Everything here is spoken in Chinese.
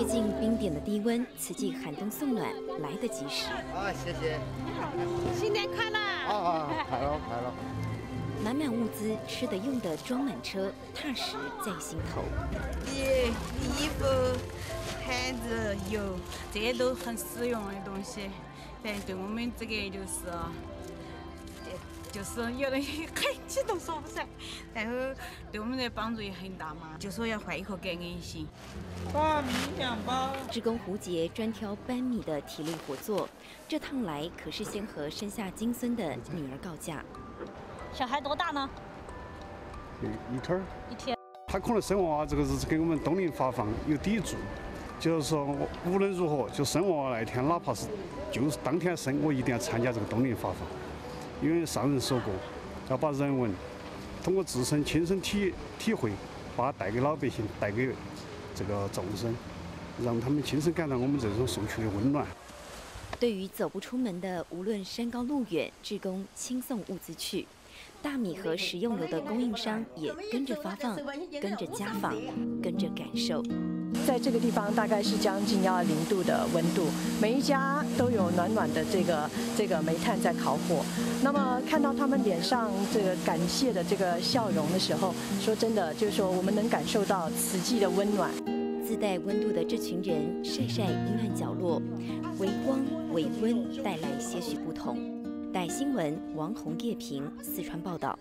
接近冰点的低温，此季寒冬送暖来得及时。啊，谢谢。新年快乐！啊啊，快乐快乐。满满物资，吃的用的装满车，踏实在心头。衣衣服、毯子、油，这些都很实用的东西。但，对我们这个就是，就是有的很激动说不出来，然后对我们的帮助也很大嘛。就说要换一颗感恩心。把米两包。职工胡杰专挑班米的体力活做，这趟来可是先和生下金孙的女儿告假。小孩多大呢？一一天儿。一天。他可能生娃娃这个日子给我们冬令发放有抵触，就是说无论如何，就生娃娃那一天，哪怕是就是当天生，我一定要参加这个冬令发放，因为上人说过，要把人文通过自身亲身体体会，把它带给老百姓，带给这个众生，让他们亲身感到我们这种送去的温暖。对于走不出门的，无论山高路远，志工轻送物资去。大米和食用油的供应商也跟着发放，跟着家访，跟着感受。在这个地方大概是将近要零度的温度，每一家都有暖暖的这个这个煤炭在烤火。那么看到他们脸上这个感谢的这个笑容的时候，说真的，就是说我们能感受到此际的温暖。自带温度的这群人，晒晒阴暗角落，微光微温带来些许不同。带新闻，王红叶平，四川报道。